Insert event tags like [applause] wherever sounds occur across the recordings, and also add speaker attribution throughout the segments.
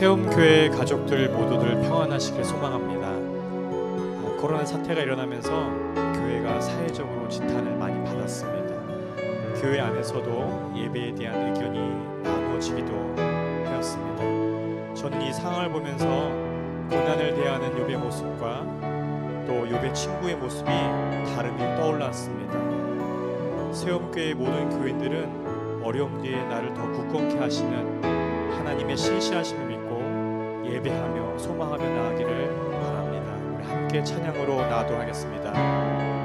Speaker 1: 세움교회 가족들 모두들 평안하시길 소망합니다. 아, 코로나 사태가 일어나면서 교회가 사회적으로 지탄을 많이 받았습니다. 교회 안에서도 예배에 대한 의견이 나누어지기도 하였습니다. 저는 이 상황을 보면서 고난을 대하는 요배 모습과 또 요배 친구의 모습이 다름이 떠올랐습니다. 세움교회 모든 교인들은 어려움 뒤에 나를 더 굳건케 하시는 하나님의 신실하심을 믿고 예배하며 소망하며 나아가기를 바랍니다. 우리 함께 찬양으로 나아도록 하겠습니다.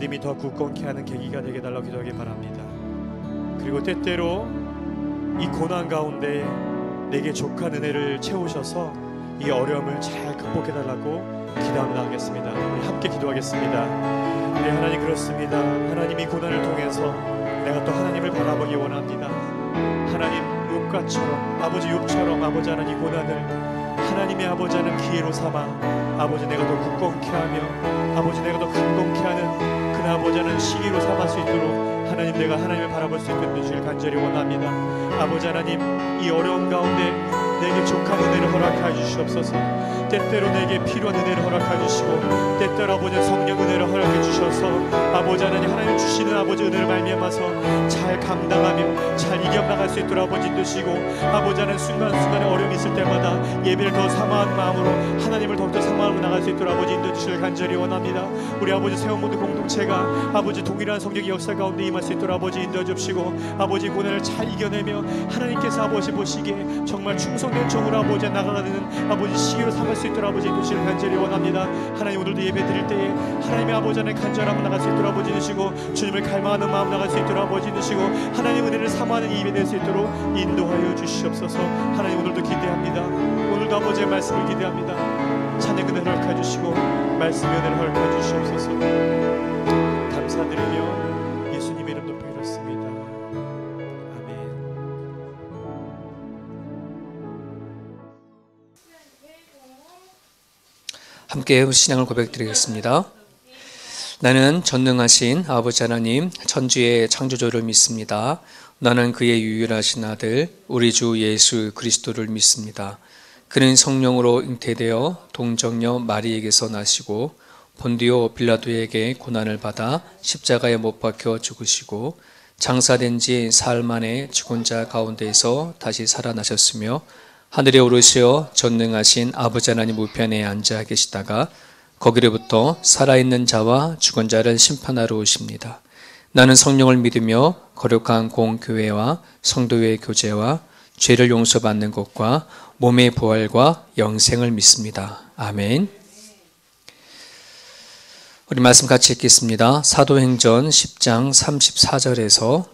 Speaker 1: 믿음이 더 굳건케 하는 계기가 되게 달라고 기도하기 바랍니다. 그리고 때때로 이 고난 가운데 내게 족한 은혜를 채우셔서 이 어려움을 잘 극복해 달라고 우리 함께 기도하겠습니다. 우리 하나님 그렇습니다. 하나님이 고난을 통해서 내가 또 하나님을 바라보기 원합니다. 하나님 욥과처럼 아버지 욥처럼 아버지 하나님 고난을 하나님의 아버지 하는 기회로 삼아 아버지 내가 더 굳건케 하며 아버지 내가 더 강건케 하는 그 아버지 하는 시기로 삼을 수 있도록 하나님 내가 하나님을 바라볼 수 있는 주를 간절히 원합니다. 아버지 하나님 이 어려운 가운데 내게 족한 은혜를 허락하여 주시옵소서 때때로 내게 필요한 은혜를 허락하여 주시고 때때로 아버지 성령 은혜를 허락해 주셔서 아버지 하나님 하나님 주시는 아버지 은혜를 말미암아서 잘 감당하며 잘 이겨나갈 수 있도록 아버지 인도시고 아버지 하나님 순간순간에 어려움이 있을 때마다 예배를 더 사모한 마음으로 하나님을 더욱더 사모하며 나갈 수 있도록 아버지 인도주시를 간절히 원합니다. 우리 아버지 세원모드 공동체가 아버지 동일한 성령의 역사 가운데 임할 수 있도록 아버지 인도해 주시고 아버지 고난을 잘 이겨내며 하나님께서 아버지 보시기에 정말 충성된 종으로 아버지 나가는 아버지 시기로 삼을 수 있도록 아버지 인도시를 간절히 원합니다. 하나님 오늘도 예배 드릴 때에 하나님의 아버지 안에 간절함을 나갈 수 있도록 아버지 인도시고 주님을 갈망하는 마음 나갈 수 있도록 아버지 인도시고 하나님 은혜를 사모하는 입이 될수 있도록 인도하여 주시옵소서. 하나님 오늘도 기대합니다. 오늘도 아버지의 말씀을 기대합니다. 찬양 은혜를 허락해 주시고 말씀의 은혜를 허락해 주시옵소서. 감사드리며
Speaker 2: 함께 신앙을 고백드리겠습니다. 나는 전능하신 아버지 하나님, 천주의 창조주를 믿습니다. 나는 그의 유일하신 아들, 우리 주 예수 그리스도를 믿습니다. 그는 성령으로 잉태되어 동정녀 마리에게서 나시고 본디오 빌라도에게 고난을 받아 십자가에 못 박혀 죽으시고 장사된 지 사흘 만에 죽은 자 가운데에서 다시 살아나셨으며 하늘에 오르시어 전능하신 아버지 하나님 우편에 앉아 계시다가 거기로부터 살아있는 자와 죽은 자를 심판하러 오십니다. 나는 성령을 믿으며 거룩한 공교회와 성도의 교제와 죄를 용서받는 것과 몸의 부활과 영생을 믿습니다. 아멘. 우리 말씀 같이 읽겠습니다. 사도행전 10장 34절에서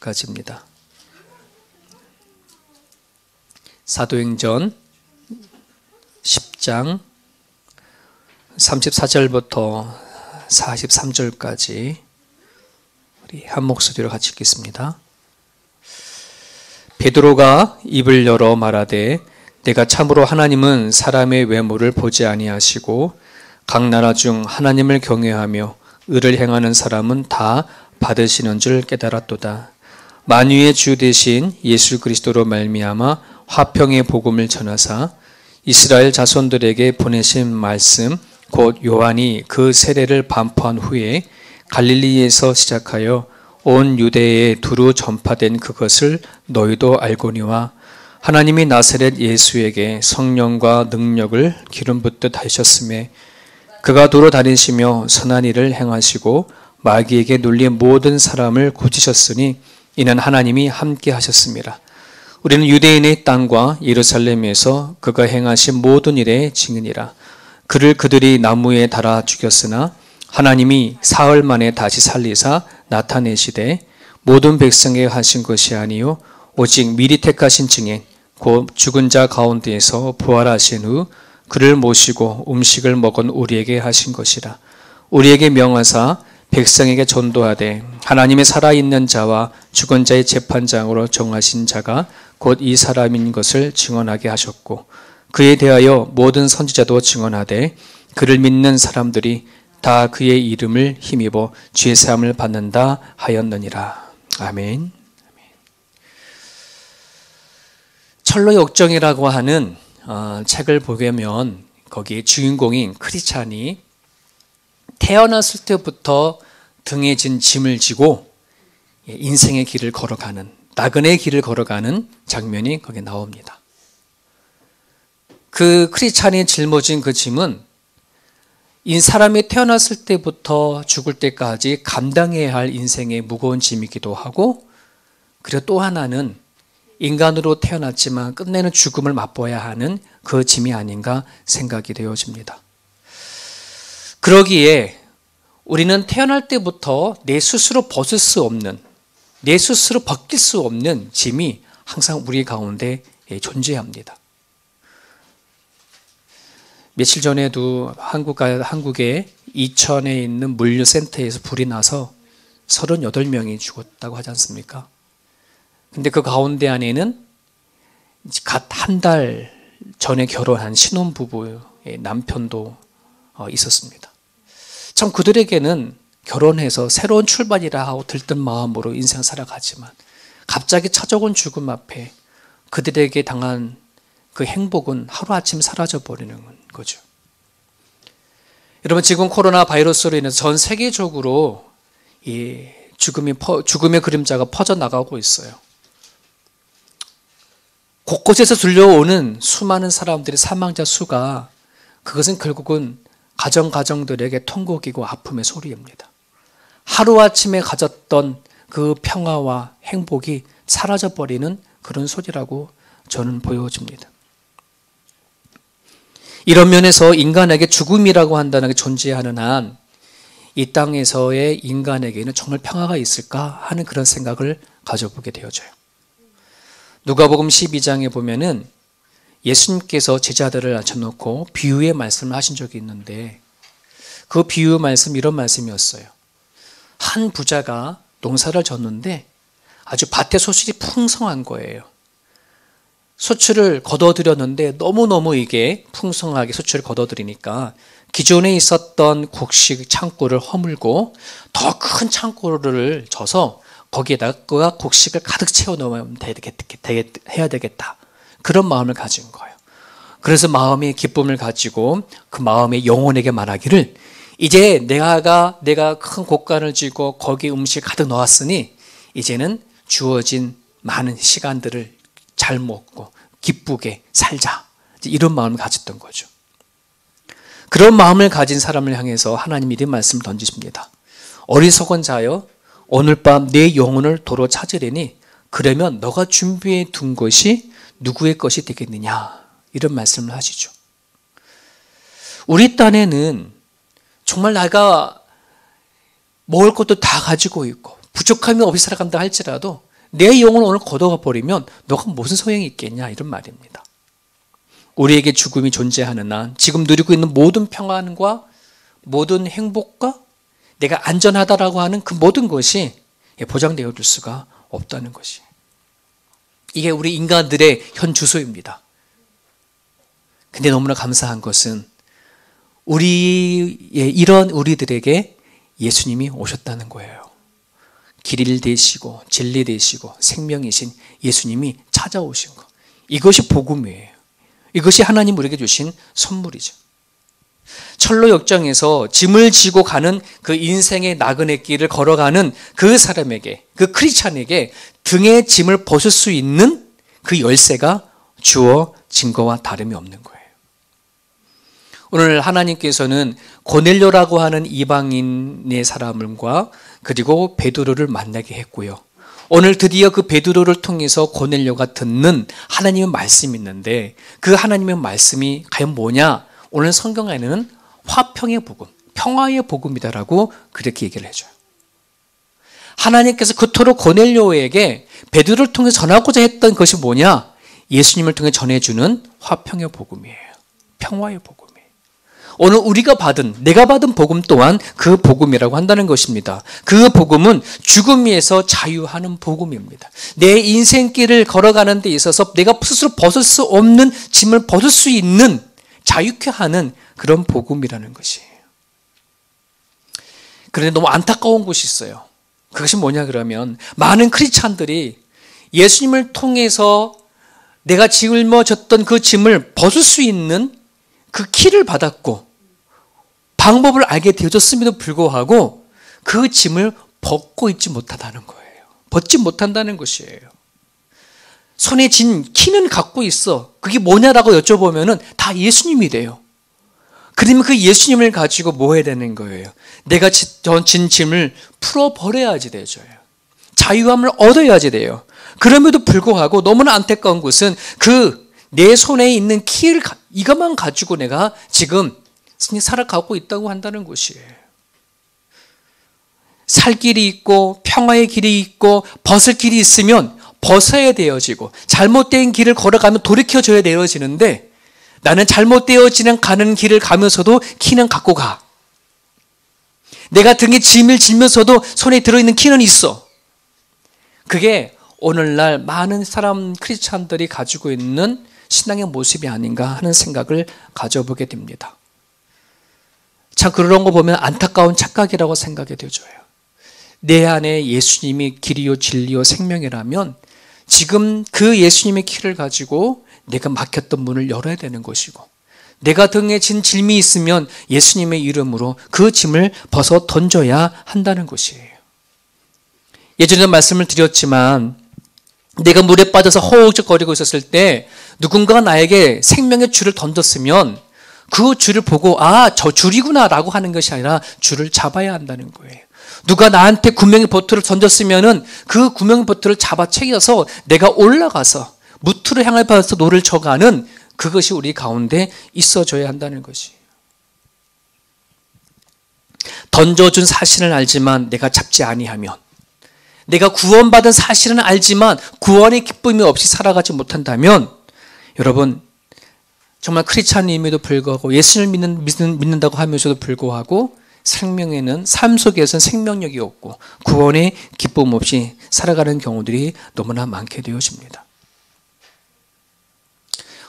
Speaker 2: 43절까지입니다. 사도행전 10장 34절부터 43절까지 우리 한 목소리로 같이 읽겠습니다. 베드로가 입을 열어 말하되 내가 참으로 하나님은 사람의 외모를 보지 아니하시고 각 나라 중 하나님을 경외하며 의를 행하는 사람은 다 받으시는 줄 깨달았도다. 만유의 주 대신 예수 그리스도로 말미암아 화평의 복음을 전하사 이스라엘 자손들에게 보내신 말씀 곧 요한이 그 세례를 반포한 후에 갈릴리에서 시작하여 온 유대에 두루 전파된 그것을 너희도 알거니와 하나님이 나사렛 예수에게 성령과 능력을 기름 붓듯 하셨음에 그가 도로 다니시며 선한 일을 행하시고 마귀에게 눌린 모든 사람을 고치셨으니 이는 하나님이 함께 하셨습니다. 우리는 유대인의 땅과 예루살렘에서 그가 행하신 모든 일의 증인이라. 그를 그들이 나무에 달아 죽였으나 하나님이 사흘 만에 다시 살리사 나타내시되 모든 백성에게 하신 것이 아니요 오직 미리 택하신 증인 곧 죽은 자 가운데에서 부활하신 후 그를 모시고 음식을 먹은 우리에게 하신 것이라 우리에게 명하사 백성에게 전도하되 하나님의 살아있는 자와 죽은 자의 재판장으로 정하신 자가 곧 이 사람인 것을 증언하게 하셨고 그에 대하여 모든 선지자도 증언하되 그를 믿는 사람들이 다 그의 이름을 힘입어 죄 사함을 받는다 하였느니라. 아멘. 철로 역정이라고 하는 어, 책을 보면 거기 주인공인 크리찬이 태어났을 때부터 등에 진 짐을 지고 인생의 길을 걸어가는 나그네의 길을 걸어가는 장면이 거기에 나옵니다. 그 크리찬이 짊어진 그 짐은 인 사람이 태어났을 때부터 죽을 때까지 감당해야 할 인생의 무거운 짐이기도 하고 그리고 또 하나는 인간으로 태어났지만 끝내는 죽음을 맛보아야 하는 그 짐이 아닌가 생각이 되어집니다. 그러기에 우리는 태어날 때부터 내 스스로 벗을 수 없는, 내 스스로 벗길 수 없는 짐이 항상 우리 가운데 존재합니다. 며칠 전에도 한국, 한국의 이천에 있는 물류센터에서 불이 나서 38명이 죽었다고 하지 않습니까? 근데 그 가운데 안에는 갓 한 달 전에 결혼한 신혼부부의 남편도 어, 있었습니다. 참 그들에게는 결혼해서 새로운 출발이라 하고 들뜬 마음으로 인생 살아가지만 갑자기 찾아온 죽음 앞에 그들에게 당한 그 행복은 하루아침 사라져 버리는 거죠. 여러분 지금 코로나 바이러스로 인해서 전 세계적으로 이 죽음이 퍼, 죽음의 그림자가 퍼져 나가고 있어요. 곳곳에서 들려오는 수많은 사람들의 사망자 수가 그것은 결국은 가정 가정들에게 통곡이고 아픔의 소리입니다. 하루아침에 가졌던 그 평화와 행복이 사라져 버리는 그런 소리라고 저는 보여집니다. 이런 면에서 인간에게 죽음이라고 한다는 게 존재하는 한 이 땅에서의 인간에게는 정말 평화가 있을까 하는 그런 생각을 가져보게 되어져요. 누가복음 12장에 보면은 예수님께서 제자들을 앉혀놓고 비유의 말씀을 하신 적이 있는데 그 비유 말씀 이런 말씀이었어요. 한 부자가 농사를 졌는데 아주 밭에 소출이 풍성한 거예요. 소출을 거둬들였는데 너무너무 이게 풍성하게 소출을 거둬들이니까 기존에 있었던 곡식 창고를 허물고 더 큰 창고를 져서 거기에다가 곡식을 가득 채워 넣으면 해야 되겠다. 그런 마음을 가진 거예요. 그래서 마음의 기쁨을 가지고 그 마음의 영혼에게 말하기를 이제 내가 내가 큰 곡간을 쥐고 거기에 음식 가득 넣었으니 이제는 주어진 많은 시간들을 잘 먹고 기쁘게 살자. 이런 마음을 가졌던 거죠. 그런 마음을 가진 사람을 향해서 하나님이 이런 말씀을 던지십니다. 어리석은 자여 오늘 밤 내 영혼을 도로 찾으려니 그러면 너가 준비해 둔 것이 누구의 것이 되겠느냐 이런 말씀을 하시죠. 우리 딴에는 정말 내가 먹을 것도 다 가지고 있고 부족함이 없이 살아간다 할지라도 내 영혼을 오늘 걷어가 버리면 너가 무슨 소용이 있겠냐 이런 말입니다. 우리에게 죽음이 존재하는 한 지금 누리고 있는 모든 평안과 모든 행복과 내가 안전하다라고 하는 그 모든 것이 보장되어 줄 수가 없다는 것이. 이게 우리 인간들의 현 주소입니다. 근데 너무나 감사한 것은 우리의 이런 우리들에게 예수님이 오셨다는 거예요. 길이 되시고 진리 되시고 생명이신 예수님이 찾아오신 것. 이것이 복음이에요. 이것이 하나님 우리에게 주신 선물이죠. 철로 역정에서 짐을 지고 가는 그 인생의 나그네 길을 걸어가는 그 사람에게, 그 크리스찬에게 등의 짐을 벗을 수 있는 그 열쇠가 주어진 거와 다름이 없는 거예요. 오늘 하나님께서는 고넬료라고 하는 이방인의 사람과 그리고 베드로를 만나게 했고요. 오늘 드디어 그 베드로를 통해서 고넬료가 듣는 하나님의 말씀이 있는데 그 하나님의 말씀이 과연 뭐냐? 오늘 성경에는 화평의 복음, 평화의 복음이다라고 그렇게 얘기를 해줘요. 하나님께서 그토록 고넬료에게 베드로를 통해 전하고자 했던 것이 뭐냐? 예수님을 통해 전해주는 화평의 복음이에요. 평화의 복음이에요. 오늘 우리가 받은, 내가 받은 복음 또한 그 복음이라고 한다는 것입니다. 그 복음은 죽음에서 자유하는 복음입니다. 내 인생길을 걸어가는 데 있어서 내가 스스로 벗을 수 없는 짐을 벗을 수 있는 자유케 하는 그런 복음이라는 것이에요. 그런데 너무 안타까운 곳이 있어요. 그것이 뭐냐 그러면 많은 크리스찬들이 예수님을 통해서 내가 짊어졌던 그 짐을 벗을 수 있는 그 키를 받았고 방법을 알게 되어졌음에도 불구하고 그 짐을 벗고 있지 못하다는 거예요. 벗지 못한다는 것이에요. 손에 진 키는 갖고 있어. 그게 뭐냐라고 여쭤보면은 다 예수님이 돼요. 그러면 그 예수님을 가지고 뭐 해야 되는 거예요? 내가 진 짐을 풀어버려야지 되죠. 자유함을 얻어야지 돼요. 그럼에도 불구하고 너무나 안타까운 것은 그 내 손에 있는 키를 이것만 가지고 내가 지금 살아가고 있다고 한다는 것이에요. 살 길이 있고 평화의 길이 있고 벗을 길이 있으면 벗어야 되어지고 잘못된 길을 걸어가면 돌이켜줘야 되어지는데 나는 잘못되어지는 가는 길을 가면서도 키는 갖고 가. 내가 등에 짐을 지면서도 손에 들어있는 키는 있어. 그게 오늘날 많은 사람 크리스찬들이 가지고 있는 신앙의 모습이 아닌가 하는 생각을 가져보게 됩니다. 참 그런 거 보면 안타까운 착각이라고 생각이 되어져요. 내 안에 예수님이 길이요 진리요 생명이라면 지금 그 예수님의 키를 가지고 내가 막혔던 문을 열어야 되는 것이고 내가 등에 진 짐이 있으면 예수님의 이름으로 그 짐을 벗어 던져야 한다는 것이에요. 예전에 말씀을 드렸지만 내가 물에 빠져서 허우적거리고 있었을 때 누군가가 나에게 생명의 줄을 던졌으면 그 줄을 보고 아, 저 줄이구나 라고 하는 것이 아니라 줄을 잡아야 한다는 거예요. 누가 나한테 구명의 보트를 던졌으면은 그 구명의 보트를 잡아 챙겨서 내가 올라가서 뭍을 향해 봐서 노를 쳐가는 그것이 우리 가운데 있어줘야 한다는 것이. 던져준 사실은 알지만 내가 잡지 아니하면 내가 구원받은 사실은 알지만 구원의 기쁨이 없이 살아가지 못한다면 여러분 정말 크리스찬임에도 불구하고 예수를 믿는, 믿는, 믿는 다고 하면서도 불구하고 생명에는 삶 속에서는 생명력이 없고 구원의 기쁨 없이 살아가는 경우들이 너무나 많게 되어집니다.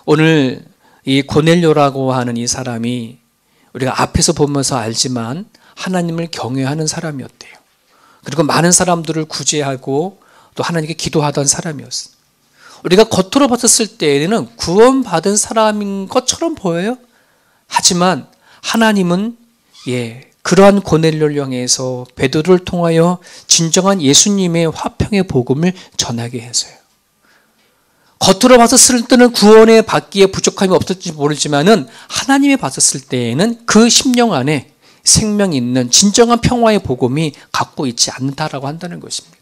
Speaker 2: 오늘 이 고넬료라고 하는 이 사람이 우리가 앞에서 보면서 알지만 하나님을 경외하는 사람이었대요. 그리고 많은 사람들을 구제하고 또 하나님께 기도하던 사람이었어요. 우리가 겉으로 봤을 때에는 구원받은 사람인 것처럼 보여요. 하지만 하나님은 예, 그러한 고넬료를 향해서 베드로를 통하여 진정한 예수님의 화평의 복음을 전하게 해서요. 겉으로 봤었을 때는 구원에 받기에 부족함이 없었지 모르지만은 하나님이 봤었을 때에는 그 심령 안에 생명이 있는 진정한 평화의 복음이 갖고 있지 않다라고 한다는 것입니다.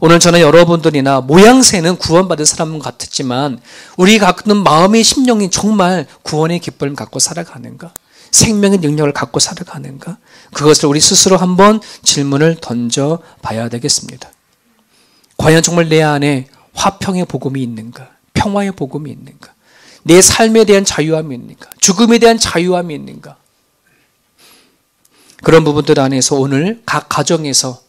Speaker 2: 오늘 저는 여러분들이나 모양새는 구원받은 사람 같았지만 우리 갖는 마음의 심령이 정말 구원의 기쁨을 갖고 살아가는가? 생명의 능력을 갖고 살아가는가? 그것을 우리 스스로 한번 질문을 던져 봐야 되겠습니다. 과연 정말 내 안에 화평의 복음이 있는가? 평화의 복음이 있는가? 내 삶에 대한 자유함이 있는가? 죽음에 대한 자유함이 있는가? 그런 부분들 안에서 오늘 각 가정에서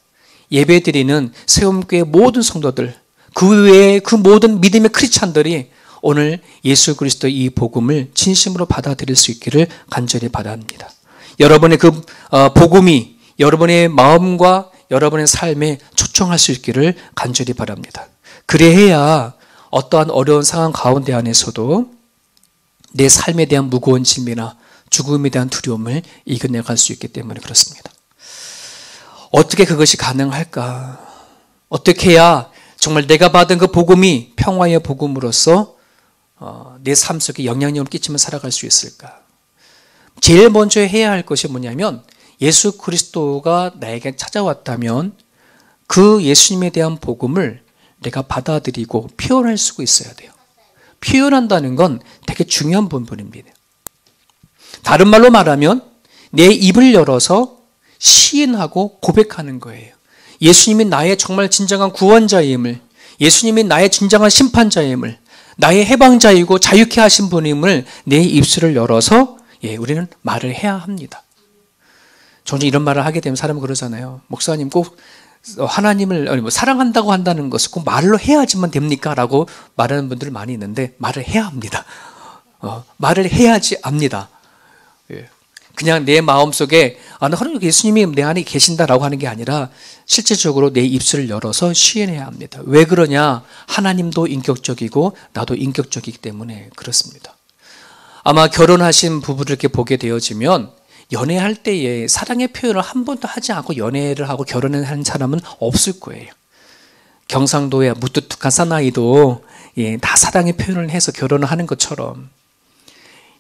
Speaker 2: 예배드리는 세움교회 모든 성도들, 그 외에 그 모든 믿음의 크리스찬들이 오늘 예수 그리스도의 이 복음을 진심으로 받아들일 수 있기를 간절히 바랍니다. 여러분의 그 어, 복음이 여러분의 마음과 여러분의 삶에 초청할 수 있기를 간절히 바랍니다. 그래야 어떠한 어려운 상황 가운데 안에서도 내 삶에 대한 무거운 짐이나 죽음에 대한 두려움을 이겨내갈 수 있기 때문에 그렇습니다. 어떻게 그것이 가능할까? 어떻게 해야 정말 내가 받은 그 복음이 평화의 복음으로서 어, 내삶 속에 영향력을 끼치며 살아갈 수 있을까? 제일 먼저 해야 할 것이 뭐냐면 예수 그리스도가 나에게 찾아왔다면 그 예수님에 대한 복음을 내가 받아들이고 표현할 수 있어야 돼요. 표현한다는 건 되게 중요한 부분입니다. 다른 말로 말하면 내 입을 열어서 시인하고 고백하는 거예요. 예수님이 나의 정말 진정한 구원자임을, 예수님이 나의 진정한 심판자임을, 나의 해방자이고 자유케 하신 분임을 내 입술을 열어서 예, 우리는 말을 해야 합니다. 종종 이런 말을 하게 되면 사람은 그러잖아요. 목사님 꼭 하나님을 아니 뭐 사랑한다고 한다는 것을 꼭 말로 해야지만 됩니까? 라고 말하는 분들 많이 있는데 말을 해야 합니다. 어, 말을 해야지 압니다. 예. 그냥 내 마음 속에 아, 하나님 예수님이 내 안에 계신다라고 하는 게 아니라 실제적으로 내 입술을 열어서 시인해야 합니다. 왜 그러냐? 하나님도 인격적이고 나도 인격적이기 때문에 그렇습니다. 아마 결혼하신 이렇게 보게 되어지면 연애할 때에 사랑의 표현을 한 번도 하지 않고 연애를 하고 결혼을 하는 사람은 없을 거예요. 경상도의 무뚝뚝한 사나이도 예, 다 사랑의 표현을 해서 결혼을 하는 것처럼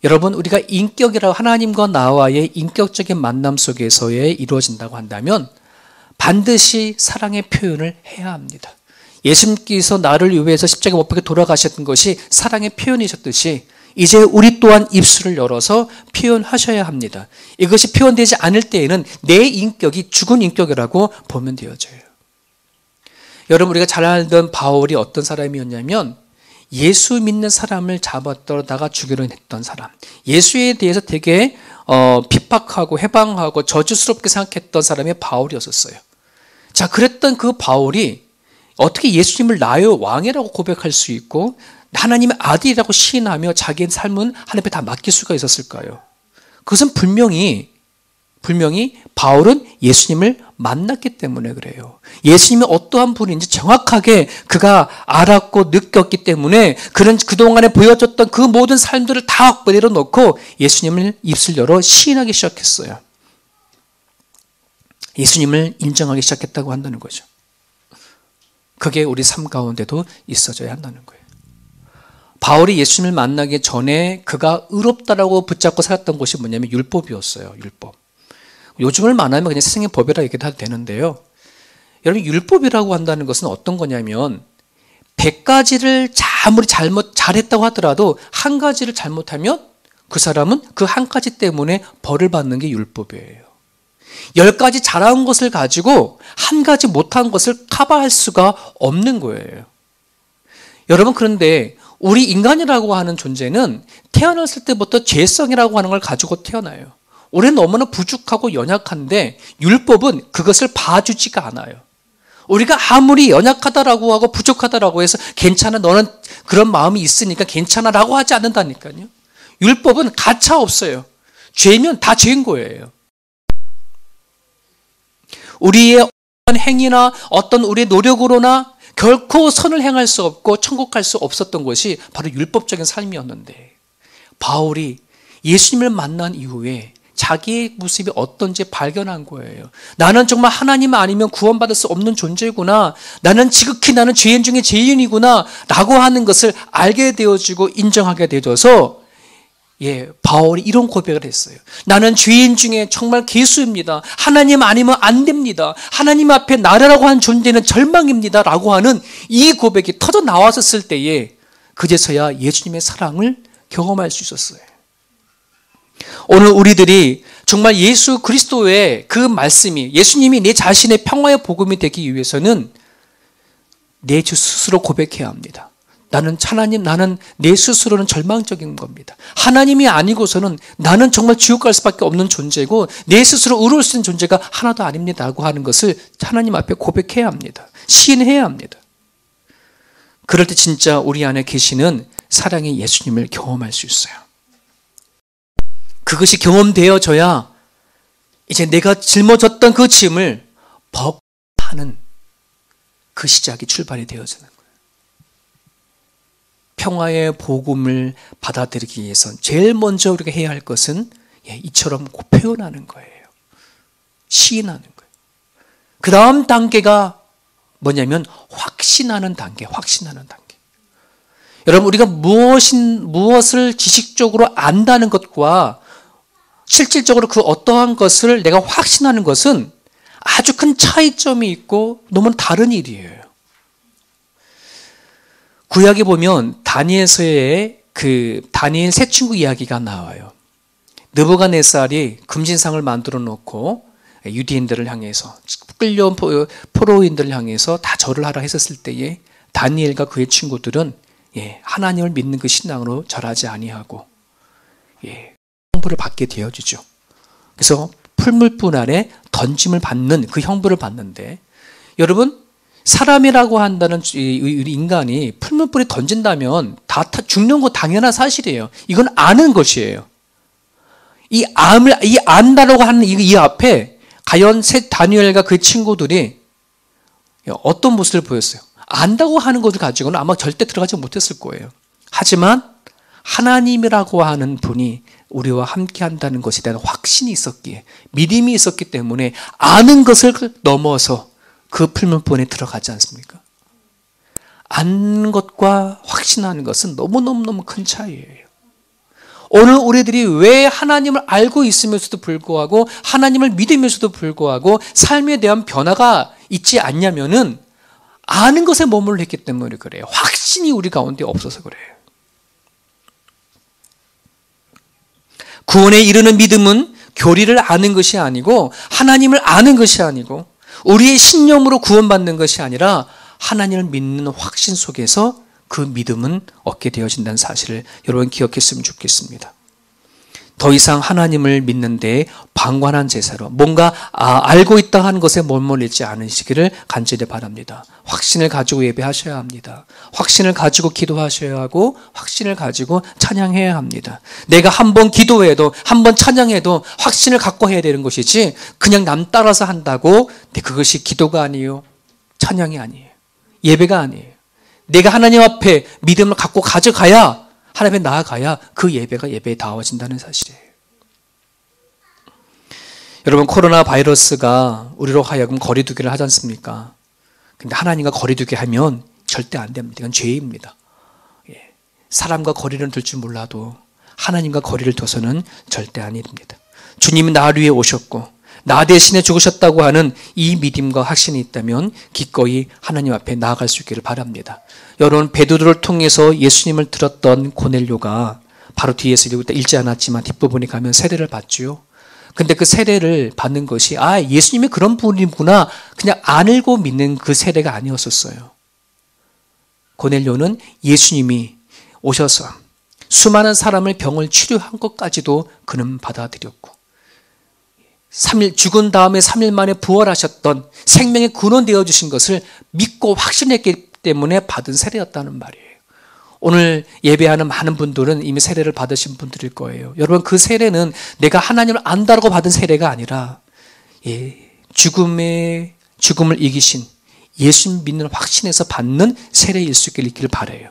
Speaker 2: 여러분 우리가 인격이라고 하나님과 나와의 인격적인 만남 속에서의 이루어진다고 한다면 반드시 사랑의 표현을 해야 합니다. 예수님께서 나를 위해서 십자가 못 박혀 돌아가셨던 것이 사랑의 표현이셨듯이 이제 우리 또한 입술을 열어서 표현하셔야 합니다. 이것이 표현되지 않을 때에는 내 인격이 죽은 인격이라고 보면 되어져요. 여러분 우리가 잘 알던 바울이 어떤 사람이었냐면 예수 믿는 사람을 잡아들다가 죽이려 했던 사람. 예수에 대해서 되게 어, 비박하고 해방하고 저주스럽게 생각했던 사람이 바울이었었어요. 자, 그랬던 그 바울이 어떻게 예수님을 나의 왕이라고 고백할 수 있고 하나님의 아들이라고 시인하며 자기의 삶은 하나님께 다 맡길 수가 있었을까요? 그것은 분명히 분명히 바울은 예수님을 만났기 때문에 그래요. 예수님이 어떠한 분인지 정확하게 그가 알았고 느꼈기 때문에 그는 그동안에 보여줬던 그 모든 삶들을 다 내려놓고 예수님을 입술 열어 시인하기 시작했어요. 예수님을 인정하기 시작했다고 한다는 거죠. 그게 우리 삶 가운데도 있어져야 한다는 거예요. 바울이 예수님을 만나기 전에 그가 의롭다라고 붙잡고 살았던 것이 뭐냐면 율법이었어요. 율법. 요즘을 말하면 그냥 세상의 법이라 얘기도 되는데요. 여러분 율법이라고 한다는 것은 어떤 거냐면 100가지를 아무리 잘못 잘했다고 하더라도 한 가지를 잘못하면 그 사람은 그 한 가지 때문에 벌을 받는 게 율법이에요. 열 가지 잘한 것을 가지고 한 가지 못한 것을 커버할 수가 없는 거예요. 여러분 그런데 우리 인간이라고 하는 존재는 태어났을 때부터 죄성이라고 하는 걸 가지고 태어나요. 우리는 너무나 부족하고 연약한데 율법은 그것을 봐주지가 않아요. 우리가 아무리 연약하다라고 하고 부족하다라고 해서 괜찮아 너는 그런 마음이 있으니까 괜찮아라고 하지 않는다니까요. 율법은 가차 없어요. 죄면 다 죄인 거예요. 우리의 어떤 행위나 어떤 우리의 노력으로나 결코 선을 행할 수 없고 천국할 수 없었던 것이 바로 율법적인 삶이었는데 바울이 예수님을 만난 이후에 자기의 모습이 어떤지 발견한 거예요. 나는 정말 하나님 아니면 구원받을 수 없는 존재구나. 나는 지극히 나는 죄인 중에 죄인이구나. 라고 하는 것을 알게 되어지고 인정하게 되어져서 예, 바울이 이런 고백을 했어요. 나는 죄인 중에 정말 개수입니다. 하나님 아니면 안 됩니다. 하나님 앞에 나라라고 하는 존재는 절망입니다. 라고 하는 이 고백이 터져 나왔었을 때에 그제서야 예수님의 사랑을 경험할 수 있었어요. 오늘 우리들이 정말 예수 그리스도의 그 말씀이 예수님이 내 자신의 평화의 복음이 되기 위해서는 내 스스로 고백해야 합니다. 나는 하나님, 나는 내 스스로는 절망적인 겁니다. 하나님이 아니고서는 나는 정말 지옥 갈 수밖에 없는 존재고 내 스스로 의로울 수 있는 존재가 하나도 아닙니다라고 하는 것을 하나님 앞에 고백해야 합니다. 시인해야 합니다. 그럴 때 진짜 우리 안에 계시는 사랑의 예수님을 경험할 수 있어요. 그것이 경험되어져야 이제 내가 짊어졌던 그 짐을 법하는 그 시작이 출발이 되어지는 거예요. 평화의 복음을 받아들이기 위해선 제일 먼저 우리가 해야 할 것은 예, 이처럼 표현하는 거예요. 시인하는 거예요. 그 다음 단계가 뭐냐면 확신하는 단계, 확신하는 단계. 여러분, 우리가 무엇인, 무엇을 지식적으로 안다는 것과 실질적으로 그 어떠한 것을 내가 확신하는 것은 아주 큰 차이점이 있고 너무 다른 일이에요. 구약에 보면 다니엘서의 그 다니엘 세 친구 이야기가 나와요. 느부갓네살이 금신상을 만들어 놓고 유대인들을 향해서 끌려온 포로인들을 향해서 다 절을 하라 했었을 때에 다니엘과 그의 친구들은 예, 하나님을 믿는 그 신앙으로 절하지 아니하고 예, 형벌을 받게 되어지죠. 그래서 풀물분 안에 던짐을 받는 그 형벌을 받는데 여러분 사람이라고 한다는 인간이 풀물불에 던진다면 다 죽는 거 당연한 사실이에요. 이건 아는 것이에요. 이 암을 이 안다라고 하는 이, 이 앞에 과연 새 다니엘과 그 친구들이 어떤 모습을 보였어요? 안다고 하는 것을 가지고는 아마 절대 들어가지 못했을 거예요. 하지만 하나님이라고 하는 분이 우리와 함께 한다는 것에 대한 확신이 있었기에 믿음이 있었기 때문에 아는 것을 넘어서 그 풀문본에 들어가지 않습니까? 아는 것과 확신하는 것은 너무너무너무 큰 차이예요. 오늘 우리들이 왜 하나님을 알고 있으면서도 불구하고 하나님을 믿으면서도 불구하고 삶에 대한 변화가 있지 않냐면은 아는 것에 머물러 있기 때문에 그래요. 확신이 우리 가운데 없어서 그래요. 구원에 이르는 믿음은 교리를 아는 것이 아니고 하나님을 아는 것이 아니고 우리의 신념으로 구원받는 것이 아니라 하나님을 믿는 확신 속에서 그 믿음은 얻게 되어진다는 사실을 여러분 기억했으면 좋겠습니다. 더 이상 하나님을 믿는데 방관한 제사로 뭔가 아, 알고 있다 하는 것에 머물리지 않으시기를 간절히 바랍니다. 확신을 가지고 예배하셔야 합니다. 확신을 가지고 기도하셔야 하고 확신을 가지고 찬양해야 합니다. 내가 한 번 기도해도 한 번 찬양해도 확신을 갖고 해야 되는 것이지 그냥 남 따라서 한다고 그것이 기도가 아니에요. 찬양이 아니에요. 예배가 아니에요. 내가 하나님 앞에 믿음을 갖고 가져가야 하나님에 나아가야 그 예배가 예배에 닿아진다는 사실이에요. 여러분 코로나 바이러스가 우리로 하여금 거리두기를 하지 않습니까? 근데 하나님과 거리두기 하면 절대 안 됩니다. 이건 죄입니다. 예. 사람과 거리를 둘 줄 몰라도 하나님과 거리를 둬서는 절대 아닙니다. 주님이 나 위에 오셨고 나 대신에 죽으셨다고 하는 이 믿음과 확신이 있다면 기꺼이 하나님 앞에 나아갈 수 있기를 바랍니다. 여러분 베드로를 통해서 예수님을 들었던 고넬료가 바로 뒤에서 읽지 않았지만 뒷부분에 가면 세례를 받지요. 근데 그 세례를 받는 것이 아 예수님이 그런 분이구나 그냥 안 읽고 믿는 그 세례가 아니었었어요. 고넬료는 예수님이 오셔서 수많은 사람을 병을 치료한 것까지도 그는 받아들였고 3일 죽은 다음에 3일 만에 부활하셨던 생명의 근원 되어 주신 것을 믿고 확신했기 때문에 받은 세례였다는 말이에요. 오늘 예배하는 많은 분들은 이미 세례를 받으신 분들일 거예요. 여러분 그 세례는 내가 하나님을 안다고 받은 세례가 아니라 예, 죽음의 죽음을 이기신 예수 믿는 확신에서 받는 세례일 수 있기를 바래요.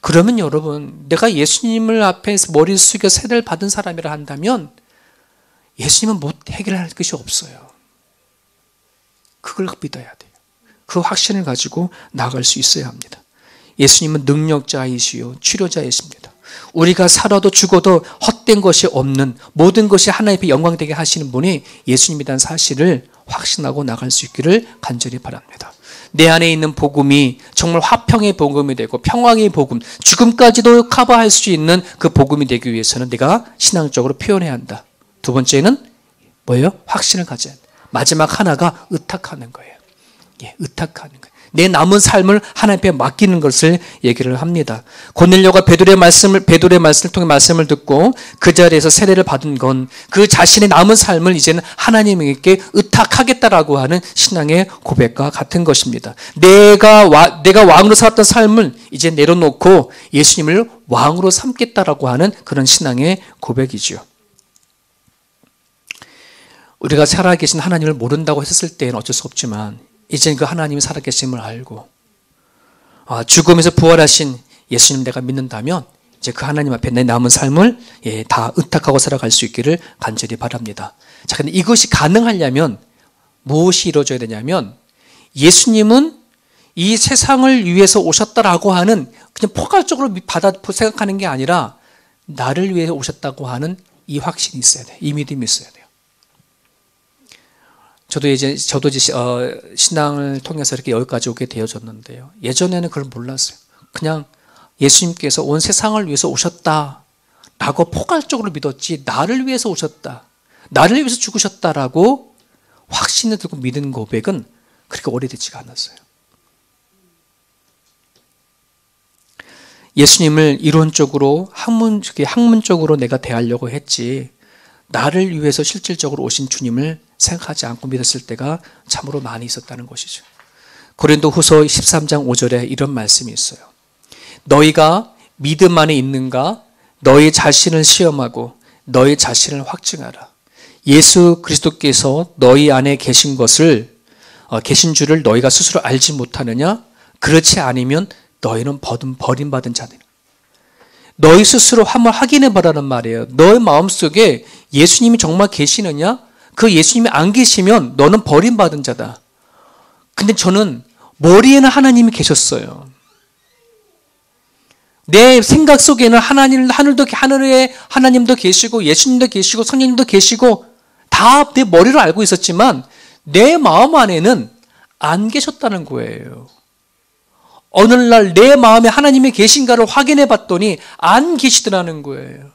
Speaker 2: 그러면 여러분 내가 예수님을 앞에서 머리를 숙여 세례를 받은 사람이라 한다면 예수님은 못 해결할 것이 없어요. 그걸 믿어야 돼요. 그 확신을 가지고 나갈 수 있어야 합니다. 예수님은 능력자이시요 치료자이십니다. 우리가 살아도 죽어도 헛된 것이 없는 모든 것이 하나님 앞에 영광되게 하시는 분이 예수님이라는 사실을 확신하고 나갈 수 있기를 간절히 바랍니다. 내 안에 있는 복음이 정말 화평의 복음이 되고 평화의 복음, 죽음까지도 커버할 수 있는 그 복음이 되기 위해서는 내가 신앙적으로 표현해야 한다. 두 번째는 뭐예요? 확신을 가져야 한다. 마지막 하나가 의탁하는 거예요. 예, 의탁하는 거예요. 내 남은 삶을 하나님께 맡기는 것을 얘기를 합니다. 고넬료가 베드로의 말씀을 베드로의 말씀을 통해 말씀을 듣고 그 자리에서 세례를 받은 건 그 자신의 남은 삶을 이제는 하나님에게 의탁하겠다라고 하는 신앙의 고백과 같은 것입니다. 내가 와, 내가 왕으로 살았던 삶을 이제 내려놓고 예수님을 왕으로 삼겠다라고 하는 그런 신앙의 고백이죠. 우리가 살아계신 하나님을 모른다고 했을 때는 어쩔 수 없지만 이제는 그 하나님이 살아계심을 알고 아, 죽음에서 부활하신 예수님 내가 믿는다면 이제 그 하나님 앞에 내 남은 삶을 예, 다 의탁하고 살아갈 수 있기를 간절히 바랍니다. 자, 근데 이것이 가능하려면 무엇이 이루어져야 되냐면 예수님은 이 세상을 위해서 오셨다라고 하는 그냥 포괄적으로 받아 생각하는 게 아니라 나를 위해 오셨다고 하는 이 확신이 있어야 돼. 이 믿음이 있어야 돼요. 저도 이제 저도 이제 어, 신앙을 통해서 이렇게 여기까지 오게 되어졌는데요. 예전에는 그걸 몰랐어요. 그냥 예수님께서 온 세상을 위해서 오셨다라고 포괄적으로 믿었지 나를 위해서 오셨다. 나를 위해서 죽으셨다라고 확신을 들고 믿은 고백은 그렇게 오래되지가 않았어요. 예수님을 이론적으로 학문, 학문적으로 내가 대하려고 했지 나를 위해서 실질적으로 오신 주님을 생각하지 않고 믿었을 때가 참으로 많이 있었다는 것이죠. 고린도 후서 13장 5절에 이런 말씀이 있어요. 너희가 믿음 안에 있는가? 너희 자신을 시험하고 너희 자신을 확증하라. 예수 그리스도께서 너희 안에 계신 것을 어, 계신 줄을 너희가 스스로 알지 못하느냐? 그렇지 않으면 너희는 버림 받은 자들. 너희 스스로 한번 확인해 보라는 말이에요. 너의 마음속에 예수님이 정말 계시느냐? 그 예수님이 안 계시면 너는 버림받은 자다. 근데 저는 머리에는 하나님이 계셨어요. 내 생각 속에는 하나님, 하늘도, 하늘에 하나님도 계시고, 예수님도 계시고, 성령님도 계시고, 다 내 머리로 알고 있었지만, 내 마음 안에는 안 계셨다는 거예요. 어느 날 내 마음에 하나님이 계신가를 확인해 봤더니 안 계시더라는 거예요.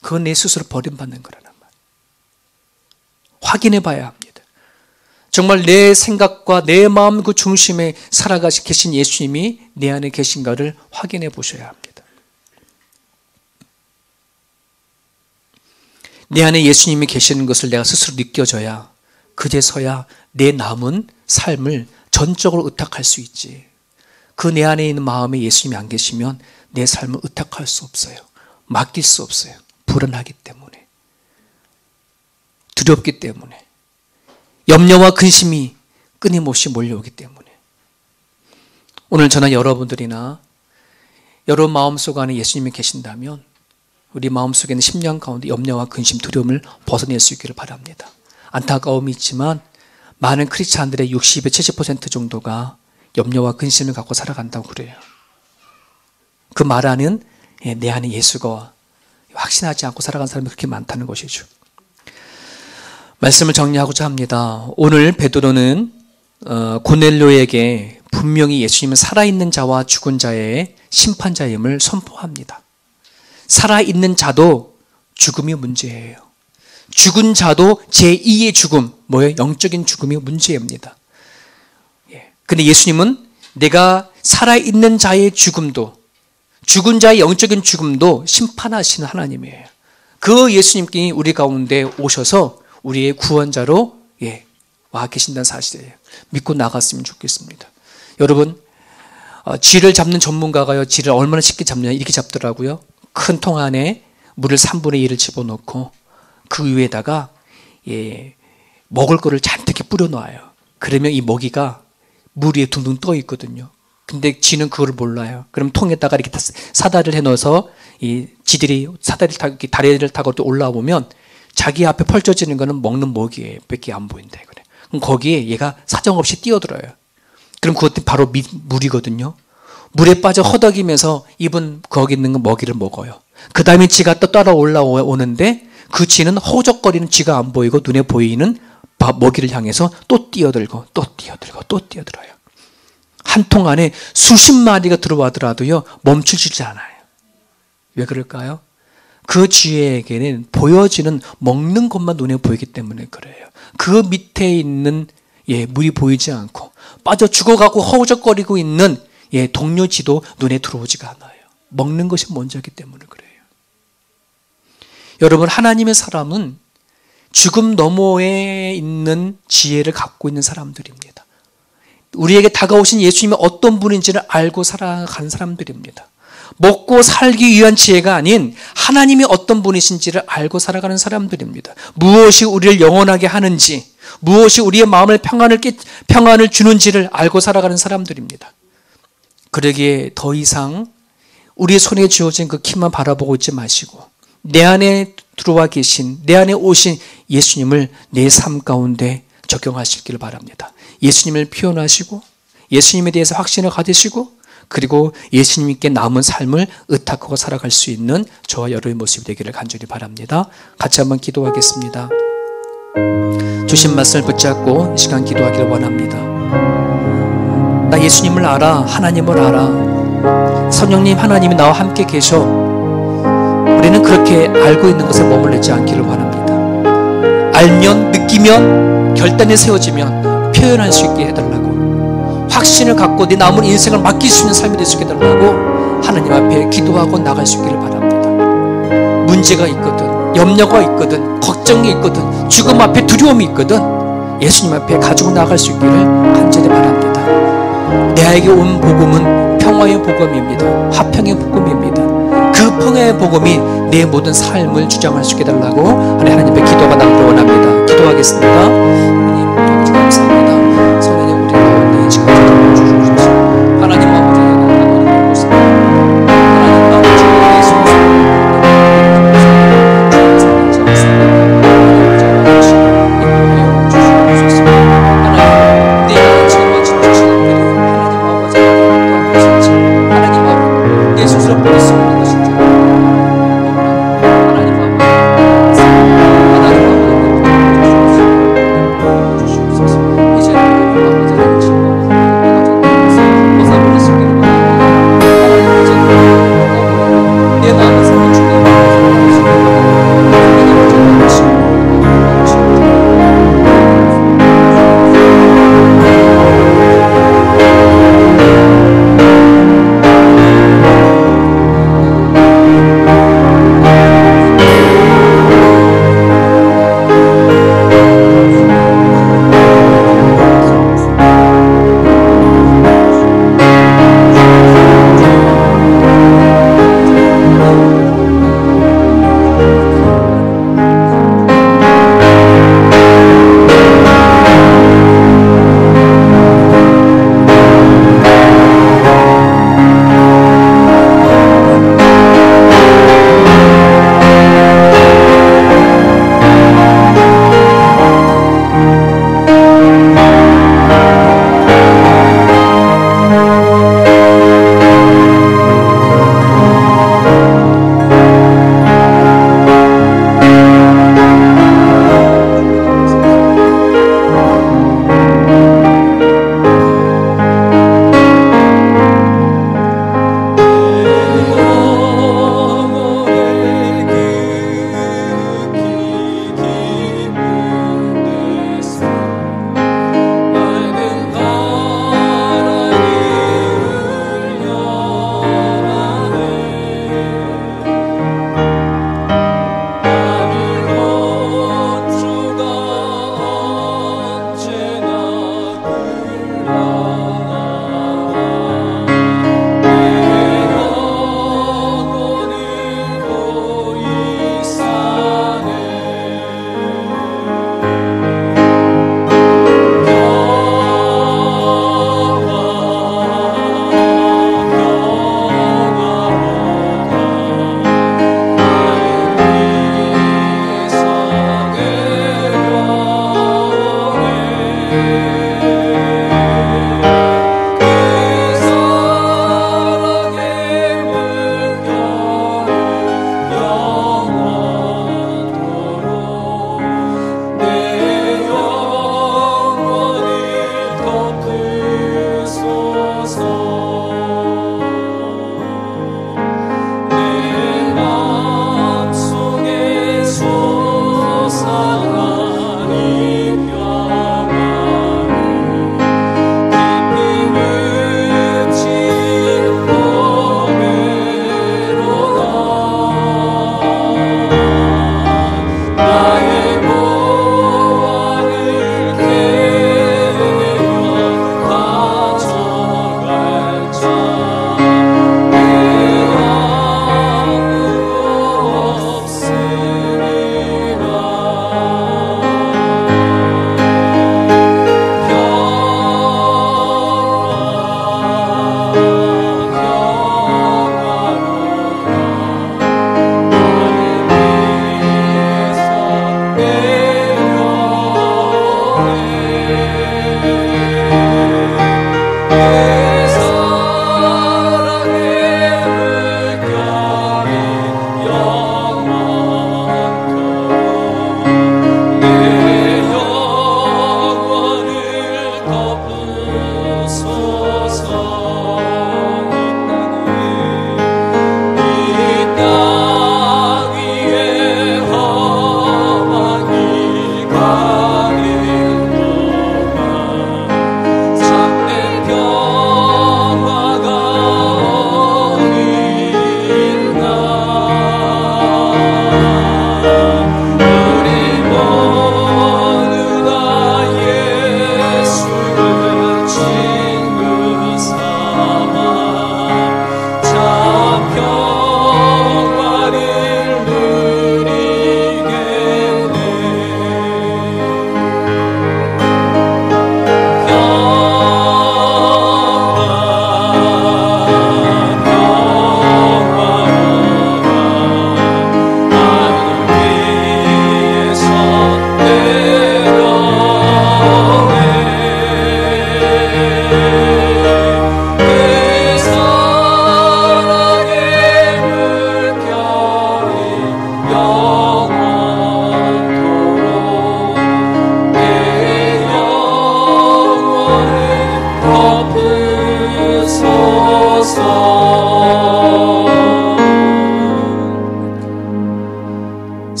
Speaker 2: 그건 내 스스로 버림받는 거라는 말. 확인해 봐야 합니다. 정말 내 생각과 내 마음 그 중심에 살아가시 계신 예수님이 내 안에 계신가를 확인해 보셔야 합니다. 내 안에 예수님이 계시는 것을 내가 스스로 느껴져야 그제서야 내 남은 삶을 전적으로 의탁할 수 있지. 그 내 안에 있는 마음에 예수님이 안 계시면 내 삶을 의탁할 수 없어요. 맡길 수 없어요. 불안하기 때문에. 두렵기 때문에. 염려와 근심이 끊임없이 몰려오기 때문에. 오늘 저는 여러분들이나 여러분 마음속 안에 예수님이 계신다면 우리 마음속에 는 10년 가운데 염려와 근심, 두려움을 벗어낼 수 있기를 바랍니다. 안타까움이 있지만 많은 크리스찬들의 60에 70% 정도가 염려와 근심을 갖고 살아간다고 그래요. 그 말하는 예, 내 안에 예수가 확신하지 않고 살아간 사람이 그렇게 많다는 것이죠. 말씀을 정리하고자 합니다. 오늘 베드로는 어, 고넬료에게 분명히 예수님은 살아있는 자와 죽은 자의 심판자임을 선포합니다. 살아있는 자도 죽음이 문제예요. 죽은 자도 제2의 죽음, 뭐예요? 영적인 죽음이 문제입니다. 예. 근데 예수님은 내가 살아있는 자의 죽음도, 죽은 자의 영적인 죽음도 심판하시는 하나님이에요. 그 예수님께 우리 가운데 오셔서 우리의 구원자로 예, 와 계신다는 사실이에요. 믿고 나갔으면 좋겠습니다. 여러분, 어, 쥐를 잡는 전문가가요, 쥐를 얼마나 쉽게 잡느냐, 이렇게 잡더라고요. 큰 통 안에 물을 3분의 1을 집어넣고 그 위에다가 예, 먹을 거를 잔뜩 뿌려 놓아요. 그러면 이 먹이가 물 위에 둥둥 떠 있거든요. 근데 쥐는 그걸 몰라요. 그럼 통에다가 이렇게 사다리를 해놓아서 이 쥐들이 사다리를 타고 다리를 타고 또 올라오면 자기 앞에 펼쳐지는 거는 먹는 먹이에요. 밖에 안 보인다 그래. 그럼 거기에 얘가 사정없이 뛰어들어요. 그럼 그것도 바로 미, 물이거든요. 물에 빠져 허덕이면서 입은 거기 있는 먹이를 먹어요. 그 다음에 쥐가 또 따라 올라오는데 그 쥐는 허적거리는 쥐가 안 보이고 눈에 보이는 먹이를 향해서 또 뛰어들고 또 뛰어들고 또 뛰어들어요. 한 통 안에 수십 마리가 들어와더라도요 멈추지 않아요. 왜 그럴까요? 그 쥐에게는 보여지는 먹는 것만 눈에 보이기 때문에 그래요. 그 밑에 있는 예, 물이 보이지 않고 빠져 죽어가고 허우적거리고 있는 예, 동료 쥐도 눈에 들어오지가 않아요. 먹는 것이 먼저기 때문에 그래요. 여러분 하나님의 사람은 죽음 너머에 있는 지혜를 갖고 있는 사람들입니다. 우리에게 다가오신 예수님이 어떤 분인지를 알고 살아간 사람들입니다. 먹고 살기 위한 지혜가 아닌 하나님이 어떤 분이신지를 알고 살아가는 사람들입니다. 무엇이 우리를 영원하게 하는지, 무엇이 우리의 마음을 평안을 평안을 주는지를 알고 살아가는 사람들입니다. 그러기에 더 이상 우리 손에 쥐어진 그 키만 바라보고 있지 마시고 내 안에 들어와 계신 내 안에 오신 예수님을 내 삶 가운데 적용하시기를 바랍니다. 예수님을 표현하시고 예수님에 대해서 확신을 가지시고 그리고 예수님께 남은 삶을 의탁하고 살아갈 수 있는 저와 여러분의 모습이 되기를 간절히 바랍니다. 같이 한번 기도하겠습니다. 주신 말씀을 붙잡고 이 시간 기도하기를 원합니다. 나 예수님을 알아, 하나님을 알아. 성령님 하나님이 나와 함께 계셔. 우리는 그렇게 알고 있는 것에 머물르지 않기를 원합니다. 알면, 느끼면, 결단에 세워지면 표현할 수 있게 해달라고. 확신을 갖고 내 남은 인생을 맡길 수 있는 삶이 될 수 있게 해달라고 하나님 앞에 기도하고 나갈 수 있기를 바랍니다. 문제가 있거든, 염려가 있거든, 걱정이 있거든, 죽음 앞에 두려움이 있거든, 예수님 앞에 가지고 나갈 수 있기를 간절히 바랍니다. 내에게 온 복음은 평화의 복음입니다. 화평의 복음입니다. 그 평화의 복음이 내 모든 삶을 주장할 수 있게 달라고 하나님 앞에 기도가 나기를 원합니다. 기도하겠습니다. 하나님 감사합니다. 성령님 우리 가운데 지금 주시옵소서.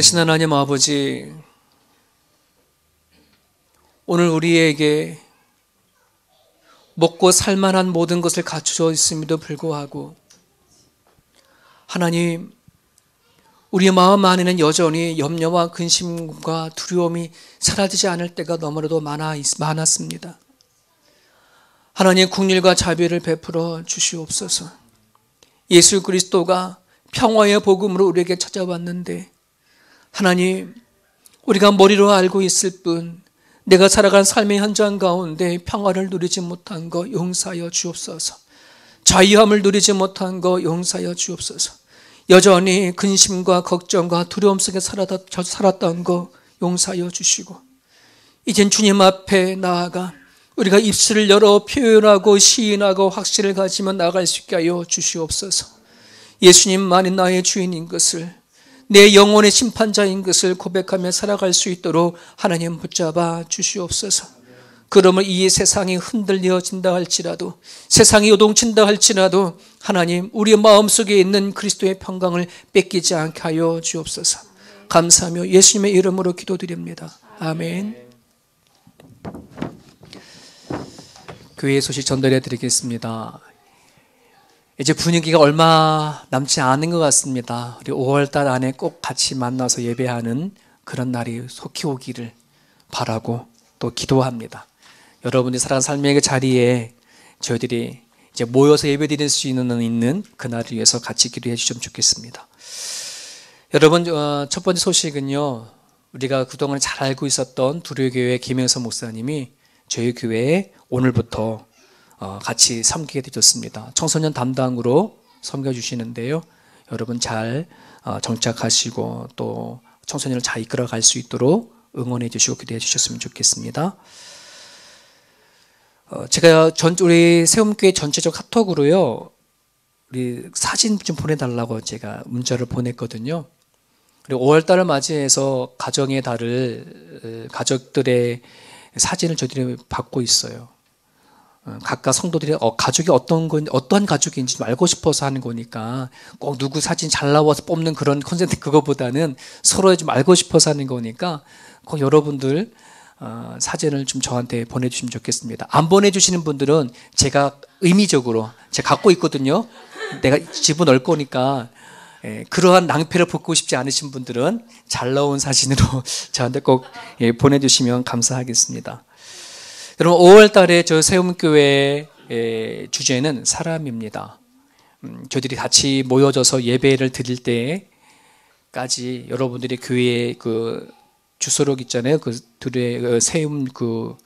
Speaker 2: 살아계신 하나님 아버지, 오늘 우리에게 먹고 살만한 모든 것을 갖추어 있음에도 불구하고 하나님, 우리 마음 안에는 여전히 염려와 근심과 두려움이 사라지지 않을 때가 너무나도 많아, 많았습니다. 하나님 국률과 자비를 베풀어 주시옵소서. 예수 그리스도가 평화의 복음으로 우리에게 찾아왔는데 하나님 우리가 머리로 알고 있을 뿐 내가 살아간 삶의 현장 가운데 평화를 누리지 못한 거 용서하여 주옵소서. 자유함을 누리지 못한 거 용서하여 주옵소서. 여전히 근심과 걱정과 두려움 속에 살았던 거 용서하여 주시고 이젠 주님 앞에 나아가 우리가 입술을 열어 표현하고 시인하고 확신을 가지면 나갈 수 있게 하여 주시옵소서. 예수님만이 나의 주인인 것을 내 영혼의 심판자인 것을 고백하며 살아갈 수 있도록 하나님 붙잡아 주시옵소서. 그러면 이 세상이 흔들려진다 할지라도 세상이 요동친다 할지라도 하나님 우리 마음속에 있는 그리스도의 평강을 뺏기지 않게 하여 주옵소서. 감사하며 예수님의 이름으로 기도드립니다. 아멘. 교회 소식 전달해 드리겠습니다. 이제 분위기가 얼마 남지 않은 것 같습니다. 우리 5월달 안에 꼭 같이 만나서 예배하는 그런 날이 속히 오기를 바라고 또 기도합니다. 여러분이 살아간 삶의 그 자리에 저희들이 이제 모여서 예배드릴 수 있는, 있는 그날을 위해서 같이 기도해 주시면 좋겠습니다. 여러분, 어, 첫 번째 소식은요, 우리가 그동안 잘 알고 있었던 두려교회 김영서 목사님이 저희 교회에 오늘부터 어, 같이 섬기게 되었습니다. 청소년 담당으로 섬겨주시는데요. 여러분 잘 어, 정착하시고 또 청소년을 잘 이끌어 갈 수 있도록 응원해 주시고 기도해 주셨으면 좋겠습니다. 어, 제가 전 우리 세움교회 전체적 카톡으로요. 우리 사진 좀 보내달라고 제가 문자를 보냈거든요. 그리고 5월달을 맞이해서 가정의 달을 가족들의 사진을 저희들이 받고 있어요. 어, 각각 성도들이 어, 가족이 어떤 건 어떤 가족인지 좀 알고 싶어서 하는 거니까 꼭 누구 사진 잘 나와서 뽑는 그런 콘센트 그거보다는 서로 좀 알고 싶어서 하는 거니까 꼭 여러분들 어, 사진을 좀 저한테 보내주시면 좋겠습니다. 안 보내주시는 분들은 제가 의미적으로 제가 갖고 있거든요. 내가 넓 거니까 예, 그러한 낭패를 벗고 싶지 않으신 분들은 잘 나온 사진으로 [laughs] 저한테 꼭 예, 보내주시면 감사하겠습니다. 여러분 5월 달에 저 세움교회 주제는 사람입니다. 음, 저희들이 같이 모여져서 예배를 드릴 때까지 여러분들이 교회에 그 주소록 있잖아요. 그 둘의 그 세움 그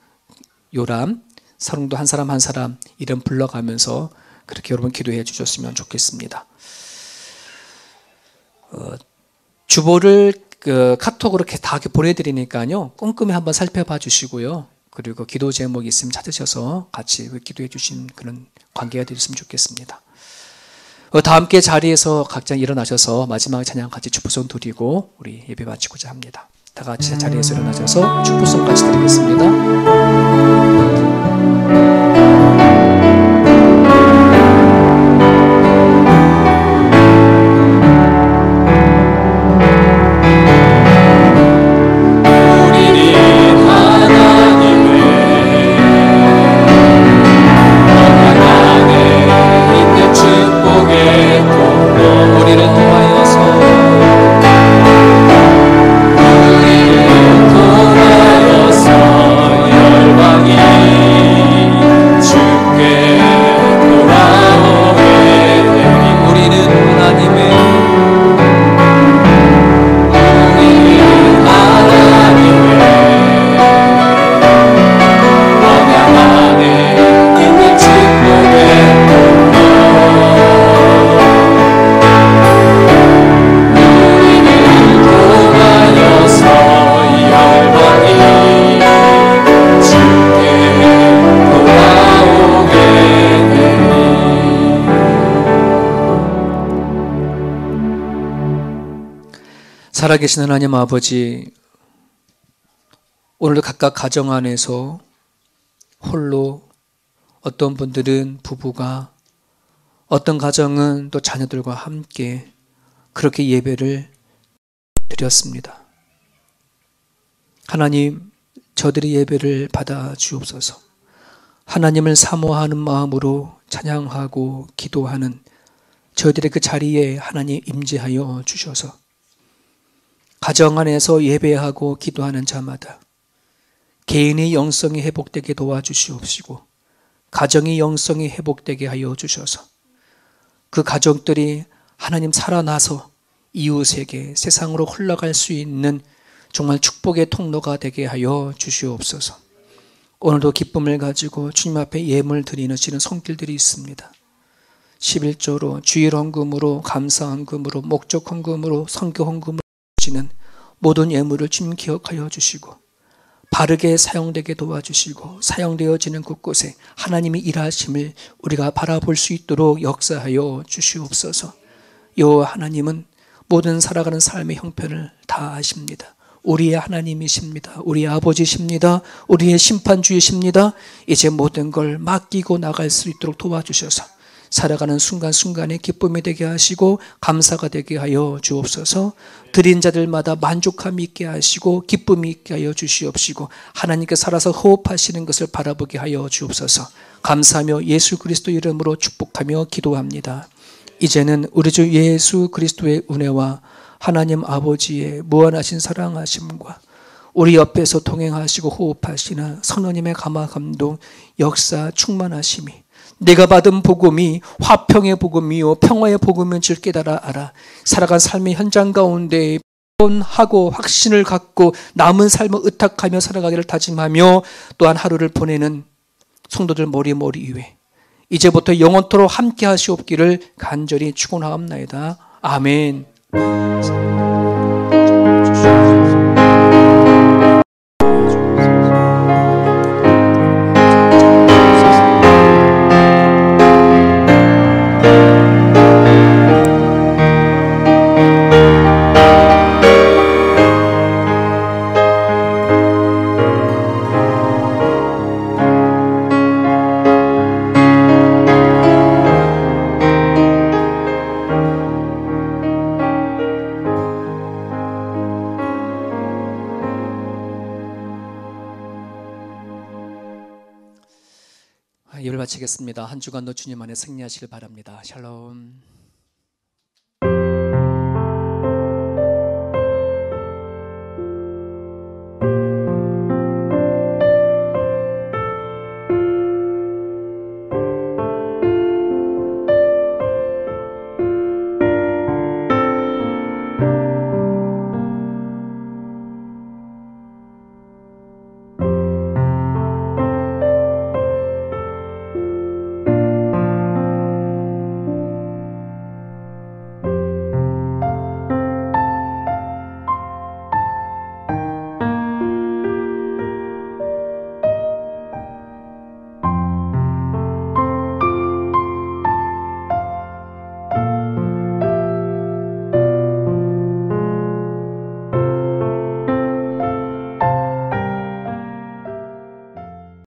Speaker 2: 요람 사롱도 한 사람 한 사람 이름 불러가면서 그렇게 여러분 기도해 주셨으면 좋겠습니다. 어, 주보를 그 카톡으로 이렇게 다 보내드리니까요. 꼼꼼히 한번 살펴봐 주시고요. 그리고 기도 제목이 있으면 찾으셔서 같이 그 기도해 주신 그런 관계가 되셨으면 좋겠습니다. 어, 다 함께 자리에서 각자 일어나셔서 마지막 찬양 같이 축복송 드리고 우리 예배 마치고자 합니다. 다 같이 자리에서 일어나셔서 같이 드리겠습니다. 살아계신 하나님 아버지, 오늘도 각각 가정 안에서 홀로 어떤 분들은 부부가 어떤 가정은 또 자녀들과 함께 그렇게 예배를 드렸습니다. 하나님, 저들의 예배를 받아 주옵소서. 하나님을 사모하는 마음으로 찬양하고 기도하는 저들의 그 자리에 하나님 임재하여 주셔서 가정 안에서 예배하고 기도하는 자마다 개인의 영성이 회복되게 도와주시옵시고 가정의 영성이 회복되게 하여 주셔서 그 가족들이 하나님 살아나서 이웃에게 세상으로 흘러갈 수 있는 정말 축복의 통로가 되게 하여 주시옵소서. 오늘도 기쁨을 가지고 주님 앞에 예물 드리는 지는 손길들이 있습니다. 11조로 주일 헌금으로 감사 헌금으로 목적 헌금으로 선교 헌금으로 주시는 모든 예물을 주님 기억하여 주시고 바르게 사용되게 도와주시고 사용되어지는 곳곳에 하나님이 일하심을 우리가 바라볼 수 있도록 역사하여 주시옵소서. 요 하나님은 모든 살아가는 삶의 형편을 다 아십니다. 우리의 하나님이십니다. 우리의 아버지십니다. 우리의 심판주이십니다. 이제 모든 걸 맡기고 나갈 수 있도록 도와주셔서 살아가는 순간순간에 기쁨이 되게 하시고 감사가 되게 하여 주옵소서 드린 자들마다 만족함이 있게 하시고 기쁨이 있게 하여 주시옵시고 하나님께 살아서 호흡하시는 것을 바라보게 하여 주옵소서 감사하며 예수 그리스도 이름으로 축복하며 기도합니다. 이제는 우리 주 예수 그리스도의 은혜와 하나님 아버지의 무한하신 사랑하심과 우리 옆에서 동행하시고 호흡하시는 성령님의 감화 감동 역사 충만하심이 내가 받은 복음이 화평의 복음이요 평화의 복음인 줄 깨달아 알아 살아간 삶의 현장 가운데 하고 확신을 갖고 남은 삶을 의탁하며 살아가기를 다짐하며 또한 하루를 보내는 성도들 머리 머리 위에 이제부터 영원토록 함께 하시옵기를 간절히 축원하옵나이다. 아멘. 주간도 주님 안에 승리하시길 바랍니다. 샬롬.